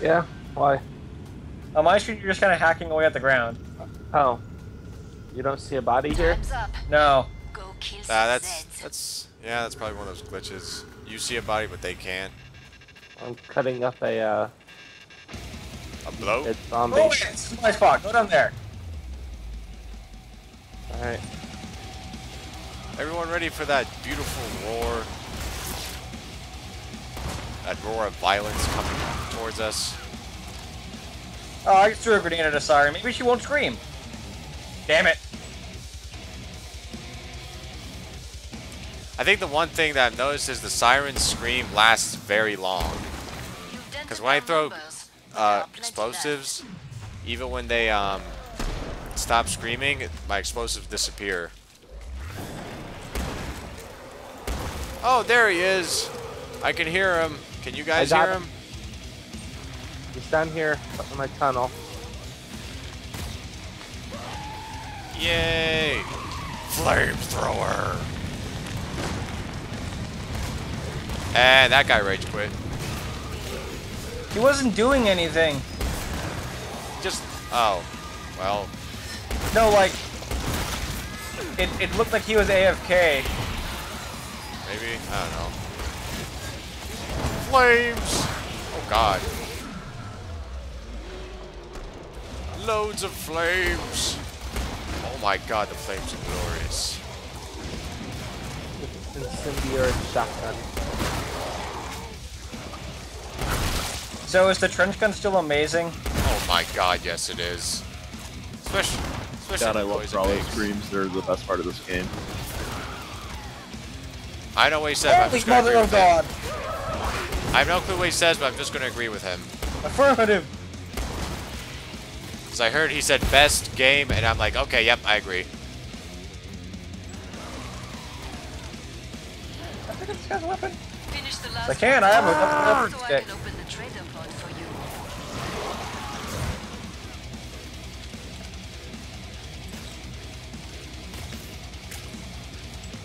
Yeah. Why? On my street, you're just kind of hacking away at the ground. Oh. You don't see a body here? No. Go kill Ah, that's that's yeah, that's probably one of those glitches. You see a body, but they can't. I'm cutting up a uh, A blow? dead zombie. Oh, wait, this is my spot. Go down there. Alright. Everyone ready for that beautiful roar? That roar of violence coming towards us. Oh, I just threw a grenade at a siren. Maybe she won't scream. Damn it. I think the one thing that I've noticed is the siren's scream lasts very long. You've dented 'Cause when I throw. Uh, There are plenty explosives, even when they um stop screaming, my explosives disappear. Oh, there he is! I can hear him. Can you guys got hear him. Him? He's down here in my tunnel. Yay! Flamethrower! And that guy rage quit. He wasn't doing anything. Just oh, well, No, like, it, it looked like he was AFK. maybe I don't know. Flames! Oh God! Loads of flames! Oh my God, the flames are glorious. Incendiary shotgun. So is the trench gun still amazing? Oh my God, yes it is. Especially, especially God, I love noise it Brawler screams. They're the best part of this game. I know what he said. but I'm Holy just gonna mother agree of with him. God! I have no clue what he says, but I'm just gonna agree with him. Affirmative! Because I heard he said best game, and I'm like, okay, yep, I agree. I think this guy's weapon. Finish the last I can, I have a one weapon so I can open the trader pod for you.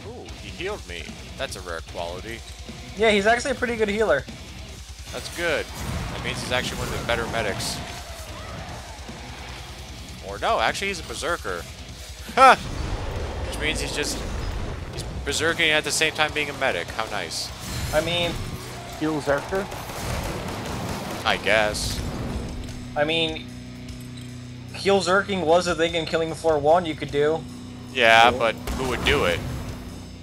Ooh, he healed me. That's a rare quality. Yeah, he's actually a pretty good healer. That's good. That means he's actually one of the better medics. Or no, actually he's a berserker. Ha! Which means he's just he's berserking at the same time being a medic. How nice. I mean, Heal Zerker? I guess. I mean, heal zerking was a thing in Killing Floor 1 you could do. Yeah, but who would do it?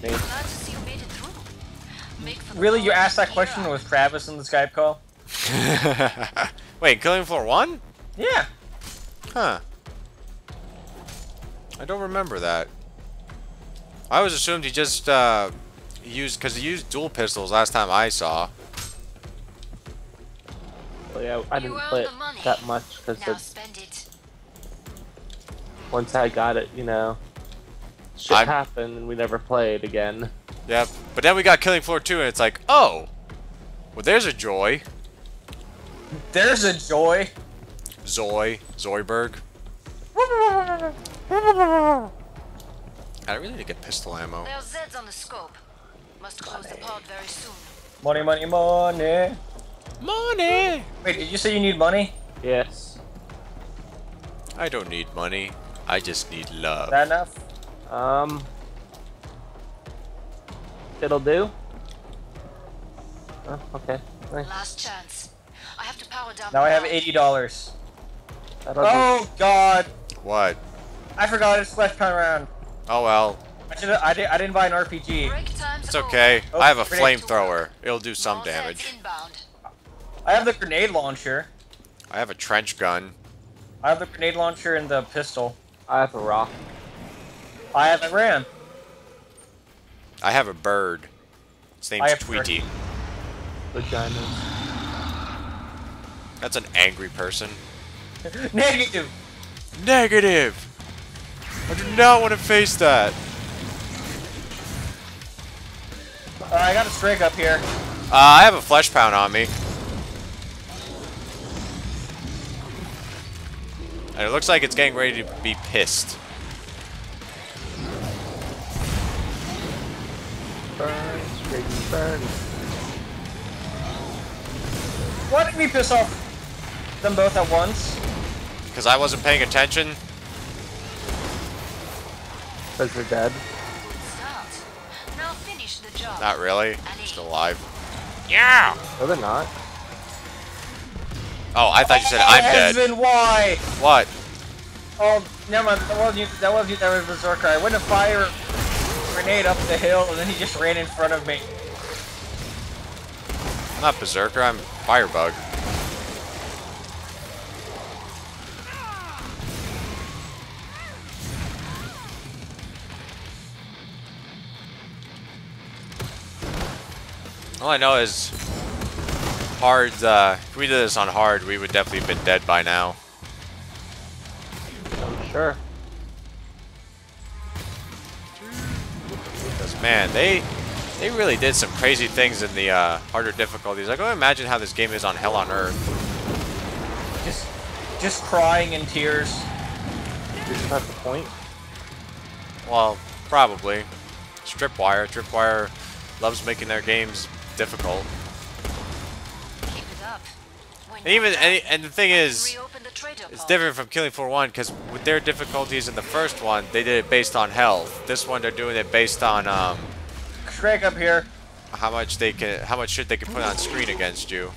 Me. Glad to see you made it through. Make for the Really, you goal. asked that question with Travis in the Skype call? Wait, Killing Floor 1? Yeah. Huh. I don't remember that. I always assumed he just uh, used because he used dual pistols last time I saw. Well, yeah, I didn't earned play it that much because Now spend it. once I got it, you know, shit I'm- happened and we never played again. Yep. But then we got Killing Floor 2 and it's like, oh, well there's a joy. There's a joy. Zoy, Zoidberg. I really need to get pistol ammo. There are Zeds on the scope. Must close the pod very soon. Money, money, money. Money! Wait, did you say you need money? Yes. I don't need money. I just need love. Is that enough? Um. It'll do. Oh, okay. Nice. Last chance. I have to power down. Now I have $80. That'll do. Oh, God. What? I forgot it's flesh pound round. Oh well. I should I, did, I didn't buy an RPG. It's okay. Oh, I have a oh, flamethrower. It'll do some damage. I have the grenade launcher. I have a trench gun. I have the grenade launcher and the pistol. I have a rock. I have a ram. I have a bird. His name's have bird. Tweety. Vaginas. That's an angry person. Negative. Negative! I do not want to face that. Uh, I got a strig up here. Uh, I have a flesh pound on me. And it looks like it's getting ready to be pissed. Burn, scream, burn. What did me piss off? them both at once? Because I wasn't paying attention. Because they're dead. Start. Now finish the job. Not really. Still alive. Yeah! No, they're not. Oh, I thought you said I'm dead. Husband, why? What? Oh, never mind. That wasn't you. That wasn't you. That was Berserker. I went to fire a grenade up the hill, and then he just ran in front of me. I'm not Berserker, I'm Firebug. All I know is hard, uh, if we did this on hard, we would definitely have been dead by now. I'm sure. Because man, they they really did some crazy things in the uh, harder difficulties. I can imagine how this game is on Hell on Earth. Just, just crying in tears. Isn't that the point? Well, probably. Stripwire. Tripwire loves making their games difficult. Keep it up. And even and, and the thing is, reopen the trader it's different from Killing Floor One because with their difficulties in the first one, they did it based on health. This one, they're doing it based on um, Scrake up here. how much they can, how much shit they can put on screen against you.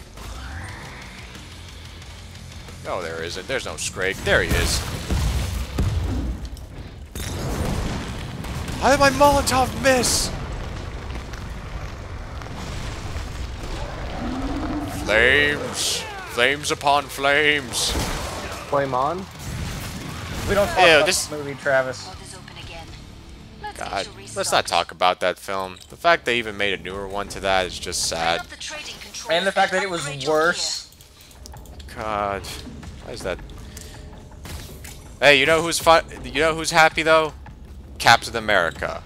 No, there isn't. There's no Scrake. There he is. How did my Molotov miss? Flames. Flames upon flames. Flame on? We don't talk Ew, about this- this movie, Travis. Pod is open again. Let's God, let's not talk about that film. The fact they even made a newer one to that is just sad. up the trading controls And the fact that it was worse. God, why is that? Hey, you know who's fun? You know who's happy though? Captain America.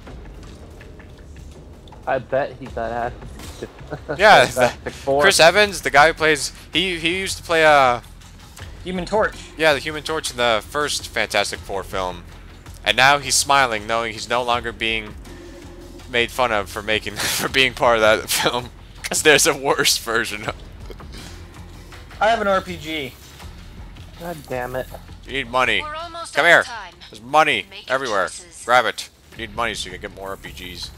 I bet he's got ass. Yeah, Fantastic the- Four. Chris Evans, the guy who plays, he he used to play uh Human Torch. yeah the Human Torch in the first Fantastic Four film, and now he's smiling knowing he's no longer being made fun of for making for being part of that film, because there's a worse version. of I have an RPG. God damn it. You need money. Come here. time. There's money Make everywhere. choices. Grab it. You need money so you can get more RPGs.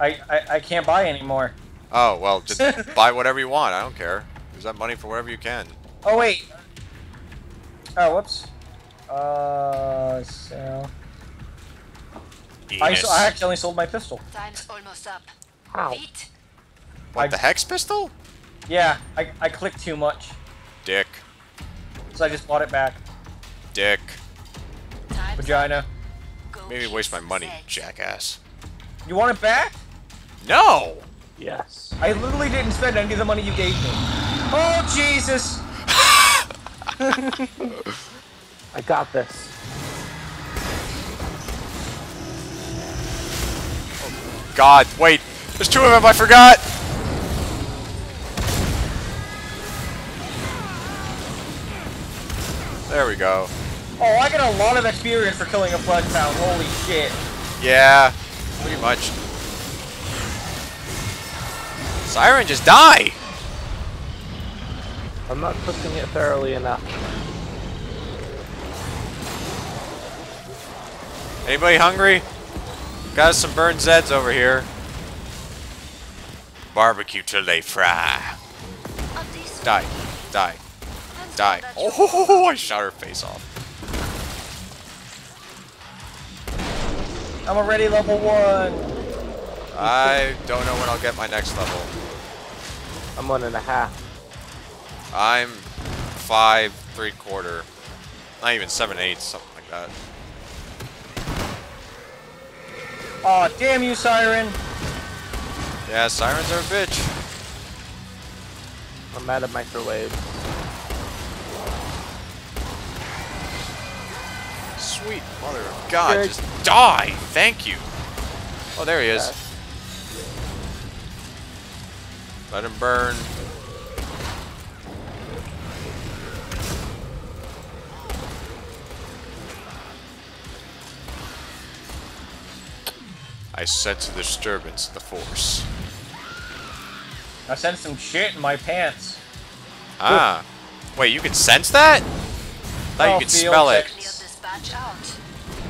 I, I, I can't buy anymore. Oh, well, just buy whatever you want. I don't care. Use that money for whatever you can. Oh wait. Oh whoops. Uh, so I, Enos. s- I actually sold my pistol. Time's almost up. Ow. Beat. What, I- the Hex Pistol? Yeah, I, I clicked too much, Dick. so I just bought it back. Dick. Time's Vagina. up. Go Made me waste my money, jackass. You want it back? No! Yes. I literally didn't spend any of the money you gave me. Oh Jesus! I got this. God, wait. There's two of them, I forgot! There we go. Oh, I got a lot of experience for killing a blood town. Holy shit! Yeah, pretty much. Siren, just die! I'm not cooking it thoroughly enough. Anybody hungry? Got us some burned Zeds over here. Barbecue till they fry. Die. Die. Die. on that your- Oh, I shot her face off. I'm already level one. I don't know when I'll get my next level. I'm one and a half. I'm five, three quarter. Not even seven eighths, something like that. Aw, damn you, Siren! Yeah, sirens are a bitch. I'm out of microwave. Sweet mother of God, Good. just die! Thank you. Oh, there he is. Yes. Let him burn. I sense a disturbance in the force. I sent some shit in my pants. Ah, Wait, you can sense that? Thought Oh, you could feel smell it. check. Clear this batch out.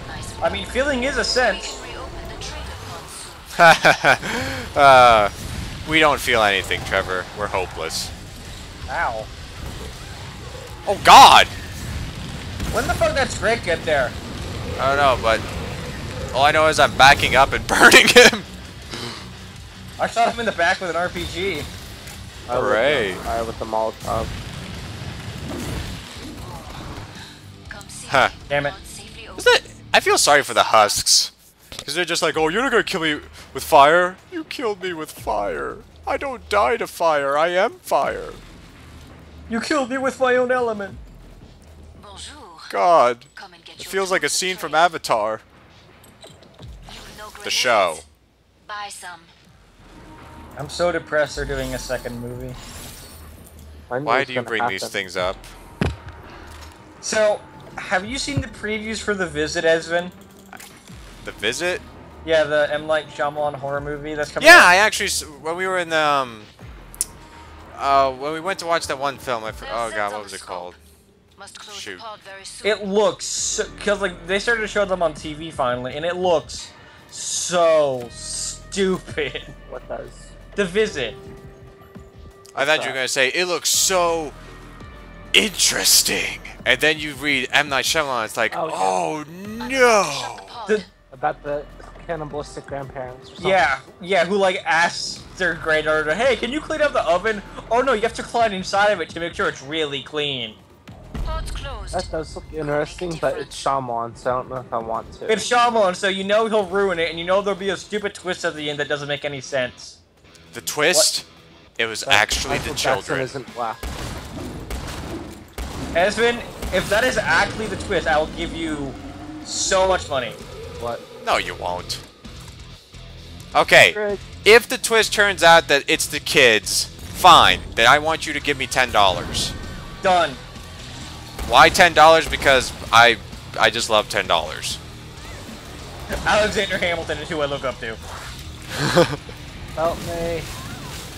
Nice I mean, feeling is a sense. can reopen the trigger uh, we don't feel anything, Trevor. We're hopeless. Ow. Oh God! When the fuck did Drake get there? I don't know, but all I know is I'm backing up and burning him. I shot him in the back with an RPG. I lit Hooray. him on with the Molotov. Come see Huh. Damn it. Pod safely Is that? I feel sorry for the husks. Because they're just like, oh, you're not gonna kill me with fire. You killed me with fire. I don't die to fire. I am fire. You killed me with my own element. Bonjour. God. Come and get It feels like a scene from. Avatar. You know The show. Buy some. I'm so depressed they're doing a second movie. I Why do you gonna bring these things up? So, have you seen the previews for The Visit, Esvin? The visit? Yeah, the M. Night Shyamalan horror movie that's coming Yeah, out. I actually when we were in the um, uh, when we went to watch that one film, I for- There's oh god, what was it called? Must close Shoot. the pod very soon. It looks because like they started to show them on TV finally, and it looks so stupid. What does? The Visit. I thought you were gonna say it looks so interesting, and then you read M Night Shyamalan. It's like, Oh, yeah. oh no. The, About the cannibalistic grandparents or yeah, yeah, who like asks their granddaughter, "Hey, can you clean up the oven?" Oh no, you have to climb inside of it to make sure it's really clean. Pod's closed. That does look interesting, but it's Shyamalan, so I don't know if I want to. It's Shyamalan, so you know he'll ruin it, and you know there'll be a stupid twist at the end that doesn't make any sense. The twist, it was But actually Michael the Jackson children. isn't black. Esvin, if that is actually the twist, I will give you so much money. What? No, you won't. Okay, Greg, if the twist turns out that it's the kids, fine. Then I want you to give me ten dollars. Done. Why ten dollars? Because I I just love ten dollars. Alexander Hamilton is who I look up to. help me.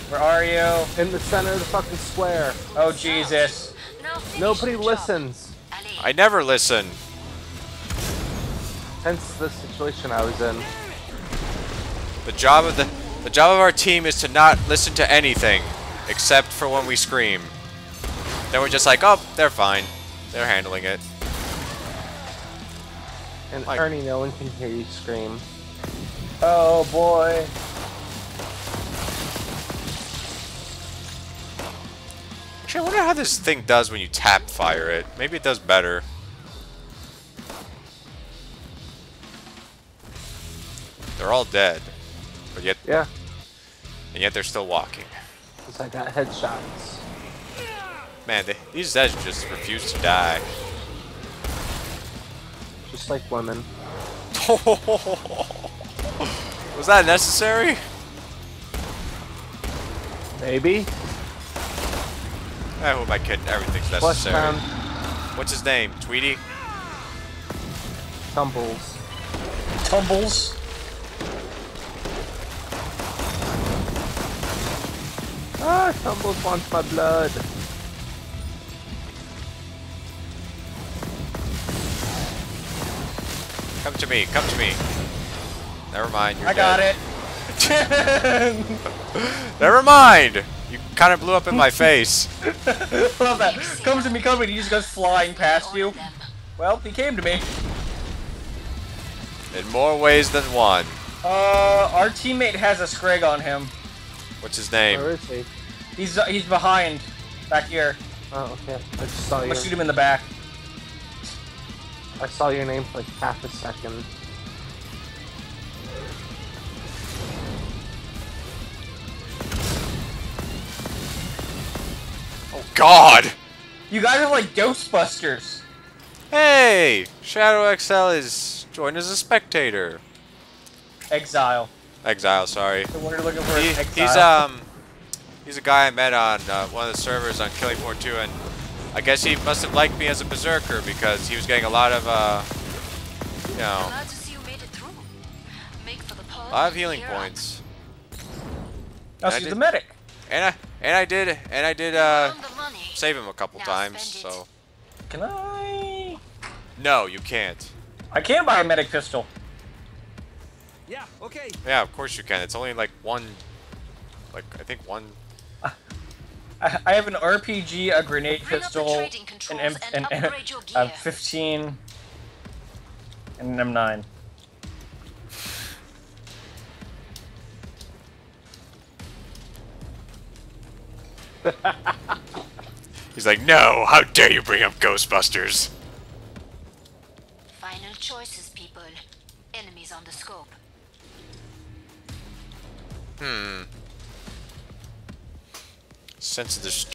Where are you? In the center of the fucking square. Oh Jesus. Now Nobody the job. listens. I never listen. Hence the situation I was in. The job of the the job of our team is to not listen to anything except for when we scream. Then we're just like, oh, they're fine. They're handling it. And Like- Ernie, no one can hear you scream. Oh boy. Actually, I wonder how this thing does when you tap fire it. Maybe it does better. They're all dead, but yet Yeah, and yet they're still walking. because I got headshots. Man, they, these Zeds just refuse to die. Just like women. Was that necessary? Maybe. I hope I kid. Everything's Flesh necessary. pound What's his name? Tweety? tumbles. Tumbles. Ah, tumbles wants my blood. Come to me. Come to me. Never mind. You're I got it. Never mind. You kind of blew up in my face. Love that. Comes to me, comes to me, he just goes flying past you. Well, he came to me. In more ways than one. Uh, our teammate has a Scrake on him. What's his name? Where is he? He's uh, he's behind, back here. Oh, okay. I just saw I'm gonna shoot him in the back. I saw your name for like half a second. Oh God! You guys are like Ghostbusters. Hey, Shadow XL is joined as a spectator. Exile. Exile, sorry. The one you're looking for He, Exile. he's um, he's a guy I met on uh, one of the servers on Killing Floor 2, and I guess he must have liked me as a berserker because he was getting a lot of uh, you know, Glad to see you made it through. Make for the pod. a lot of healing points. Oh, I she's the medic. And I and I did and I did uh Earn the money. save him a couple Now times, so... Can I? No, you can't. I can buy a medic pistol. Yeah, okay. Yeah, of course you can. It's only like one... Like, I think one... I I have an RPG, a grenade Bring pistol, an controls M, and an, upgrade a 15, and an M9. He's like, no, how dare you bring up Ghostbusters? Final choices, people. Enemies on the scope. Hmm. Sense of